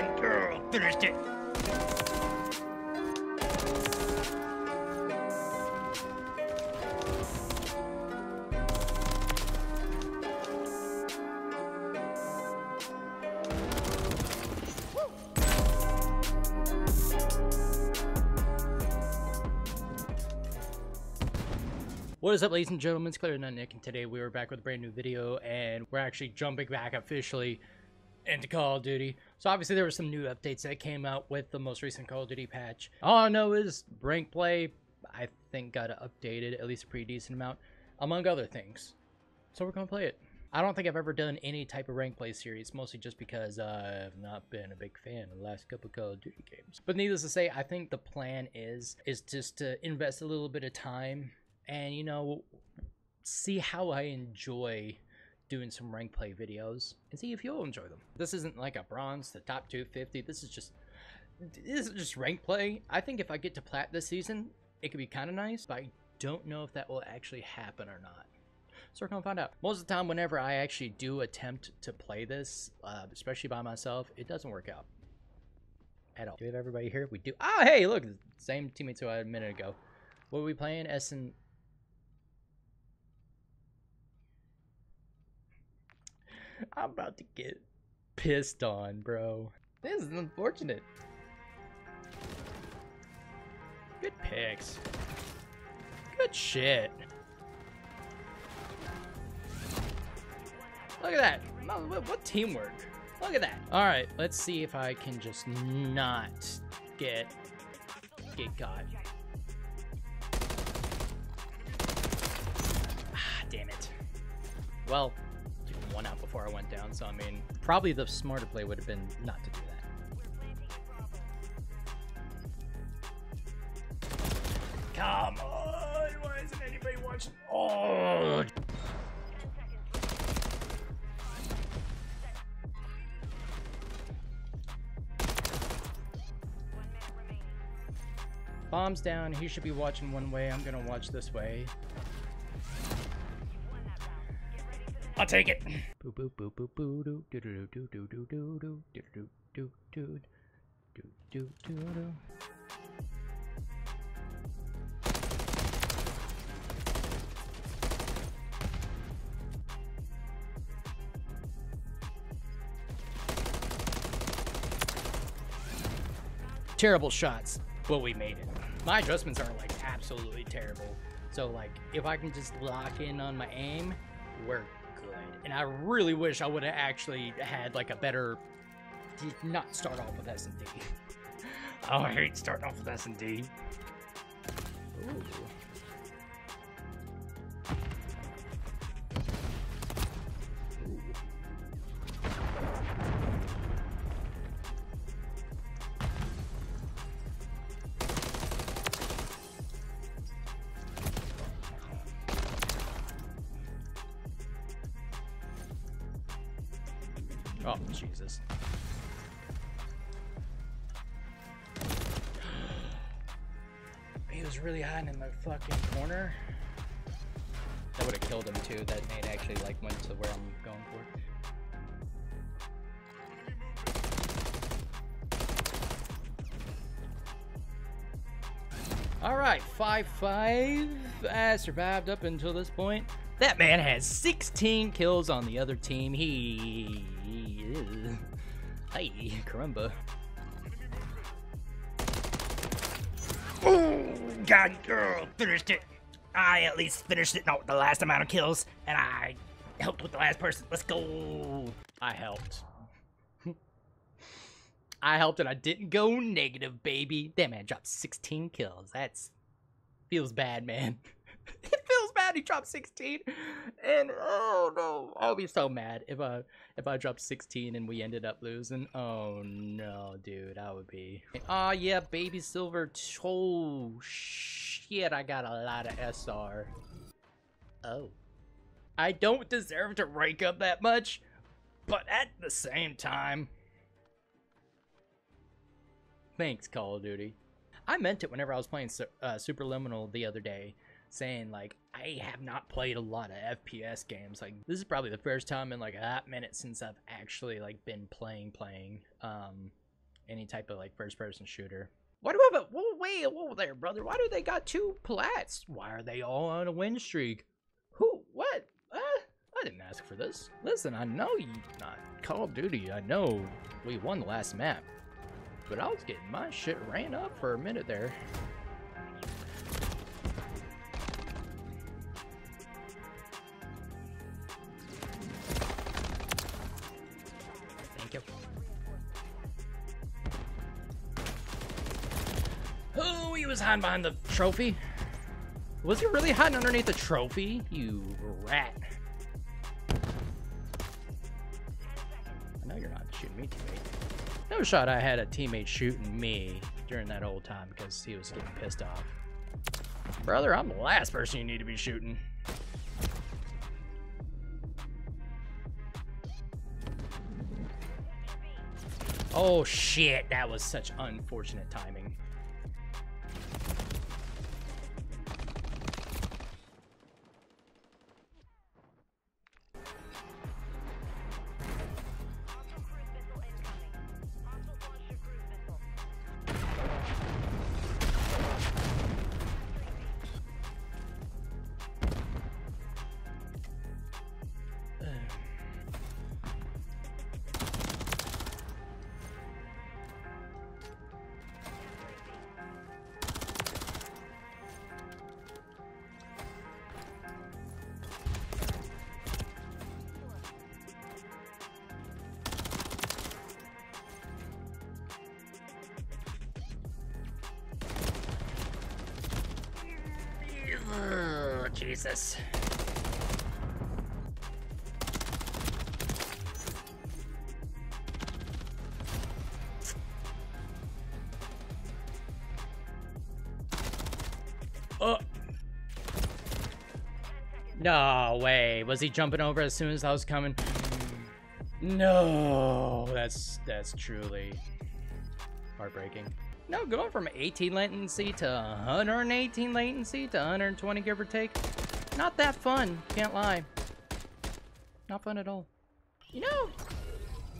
God, girl, finished it. What is up ladies and gentlemen, it's Clear Not Nick and today we are back with a brand new video and we're actually jumping back officially into Call of Duty. So obviously there were some new updates that came out with the most recent Call of Duty patch. All I know is rank play, I think got updated at least a pretty decent amount, among other things. So we're gonna play it. I don't think I've ever done any type of rank play series, mostly just because I've not been a big fan of the last couple Call of Duty games. But needless to say, I think the plan is is just to invest a little bit of time and you know see how I enjoy doing some rank play videos and see if you'll enjoy them. This isn't like a bronze, the top 250. This is just this is just rank play. I think if I get to plat this season, it could be kind of nice, but I don't know if that will actually happen or not. So we're gonna find out. Most of the time, whenever I actually do attempt to play this, uh, especially by myself, it doesn't work out at all. Do we have everybody here? We do. Oh, hey, look, same teammates who I had a minute ago. What are we playing? S I'm about to get pissed on, bro. This is unfortunate. Good picks. Good shit. Look at that. What teamwork? Look at that. All right, let's see if I can just not get get caught. Ah, damn it. Well, one out before I went down, so I mean, probably the smarter play would have been not to do that. Come on! Why isn't anybody watching? Oh! Bombs down. He should be watching one way. I'm gonna watch this way. I'll take it. Boo boo boo boo boo doo doo doo doo doo doo doo doo doo doo doo doo doo doo doo doo. Terrible shots, but we made it. My adjustments are like absolutely terrible. So like if I can just lock in on my aim, we're good. And I really wish I would have actually had like a better, did not start off with S&D. oh, I hate starting off with S&D. Ooh. Oh, oh, Jesus. He was really hiding in the fucking corner. That would have killed him too. That nade actually like went to where I'm going for. Alright, 5-5. I survived up until this point. That man has 16 kills on the other team. He... Hey, caramba. Oh, God, girl, finished it. I at least finished it, not with the last amount of kills, and I helped with the last person. Let's go. I helped. I helped and I didn't go negative, baby. That man dropped 16 kills. That's feels bad, man. it feels bad. He dropped 16, and oh no, I'll be so mad if I if I dropped 16 and we ended up losing. Oh no, dude, I would be. Oh yeah, baby silver. Oh shit, I got a lot of SR. Oh, I don't deserve to rank up that much, but at the same time. Thanks, Call of Duty. I meant it whenever I was playing uh, Superliminal the other day saying like I have not played a lot of FPS games. Like this is probably the first time in like a hot minute since I've actually like been playing playing. Um any type of like first person shooter. Why do I have a whoa, wait, whoa there, brother? Why do they got two plats? Why are they all on a win streak? Who? What? Uh, I didn't ask for this. Listen, I know you not Call of Duty. I know we won the last map, but I was getting my shit ran up for a minute there. Was hiding behind the trophy. Was he really hiding underneath the trophy? You rat. I know you're not shooting me, teammate. No shot I had a teammate shooting me during that old time because he was getting pissed off. Brother, I'm the last person you need to be shooting. Oh shit, that was such unfortunate timing. Oh, Jesus. Oh. No way. Was he jumping over as soon as I was coming? No, that's that's truly heartbreaking. No, going from 18 latency to 118 latency to 120 give or take. Not that fun, can't lie. Not fun at all. You know,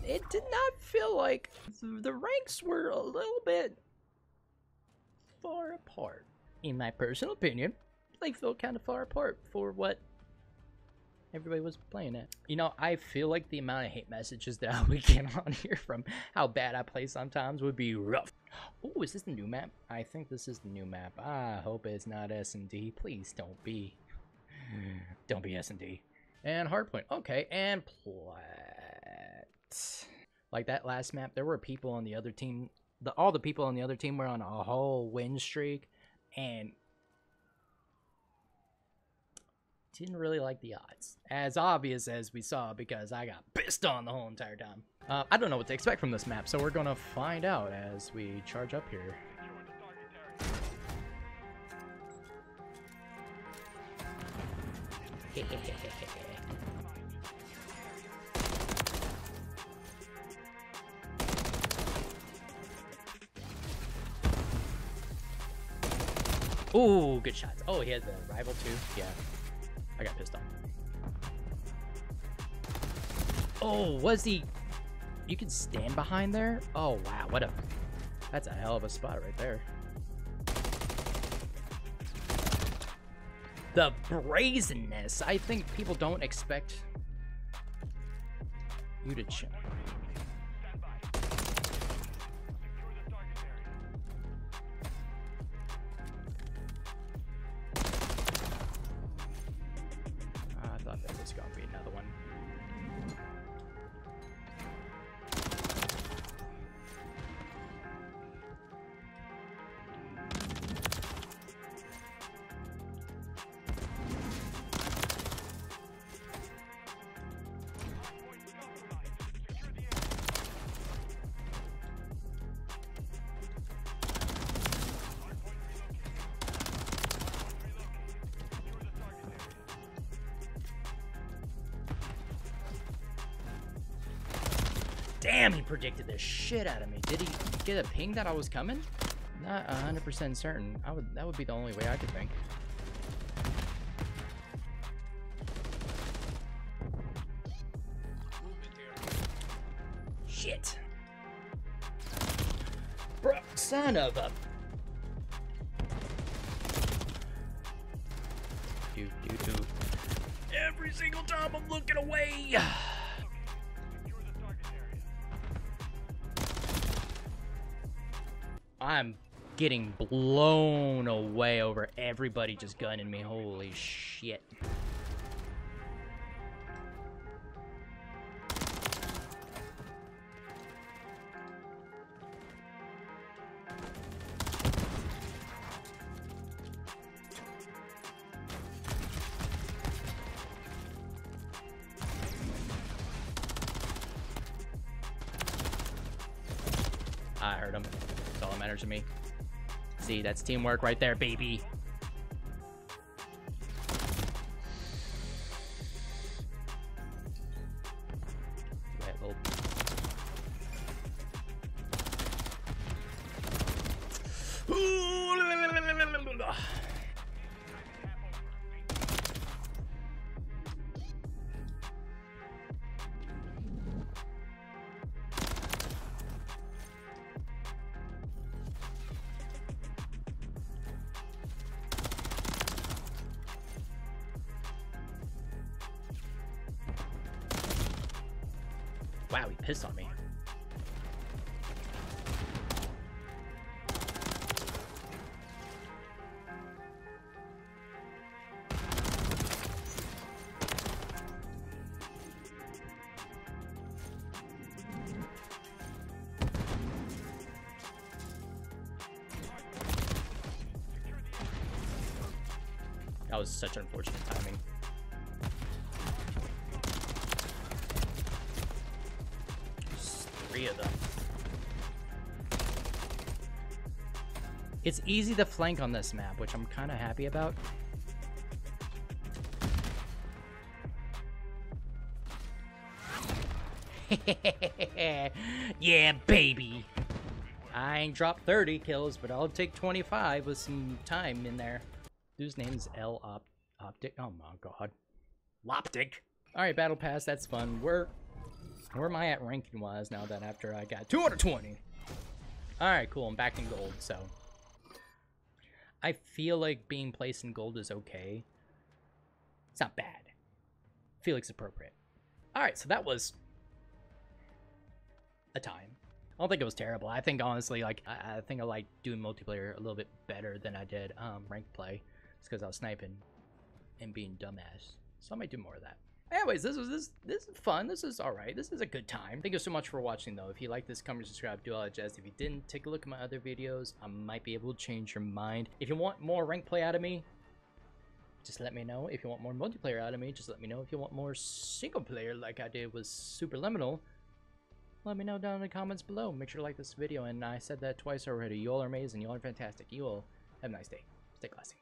it did not feel like the ranks were a little bit far apart. In my personal opinion, they felt kind of far apart for what everybody was playing it. You know, I feel like the amount of hate messages that I would get on here from how bad I play sometimes would be rough. Oh, is this the new map? I think this is the new map. I hope it's not S&D. Please don't be. Don't be S&D. And hardpoint. Okay, and plat. Like that last map, there were people on the other team. The all the people on the other team were on a whole win streak, and didn't really like the odds. As obvious as we saw because I got pissed on the whole entire time. Uh, I don't know what to expect from this map, so we're gonna find out as we charge up here. Ooh, good shots. Oh, he has the rival too. Yeah. I got pissed off. Oh, was he? You can stand behind there? Oh, wow. What a... That's a hell of a spot right there. The brazenness. I think people don't expect you to... Ch I thought that was going to be another one. Damn, he predicted the shit out of me. Did he get a ping that I was coming? Not 100% certain. I would that would be the only way I could think. Shit. son of a... Do, do, do. Every single time I'm looking away. I'm getting blown away over everybody just gunning me. Holy shit. To me. See, that's teamwork right there, baby. Pissed on me. That was such unfortunate timing. It's easy to flank on this map, which I'm kind of happy about. yeah, baby. I ain't dropped 30 kills, but I'll take 25 with some time in there. Whose name's L Op Optic? Oh my god. Loptic. Alright, Battle Pass, that's fun. Where where am I at ranking wise now that after I got 220? Alright, cool. I'm back in gold, so. I feel like being placed in gold is okay. It's not bad. I feel like it's appropriate. Alright, so that was a time. I don't think it was terrible. I think honestly, like I, I think I like doing multiplayer a little bit better than I did um, ranked play. It's because I was sniping and being dumbass. So I might do more of that. Anyways, this was this this is fun. This is all right. This is a good time. Thank you so much for watching, though. If you like this, comment, subscribe, do all that jazz. If you didn't, take a look at my other videos. I might be able to change your mind. If you want more rank play out of me, just let me know. If you want more multiplayer out of me, just let me know. If you want more single player like I did with Superliminal, let me know down in the comments below. Make sure to like this video. And I said that twice already. You all are amazing. You all are fantastic. You all have a nice day. Stay classy.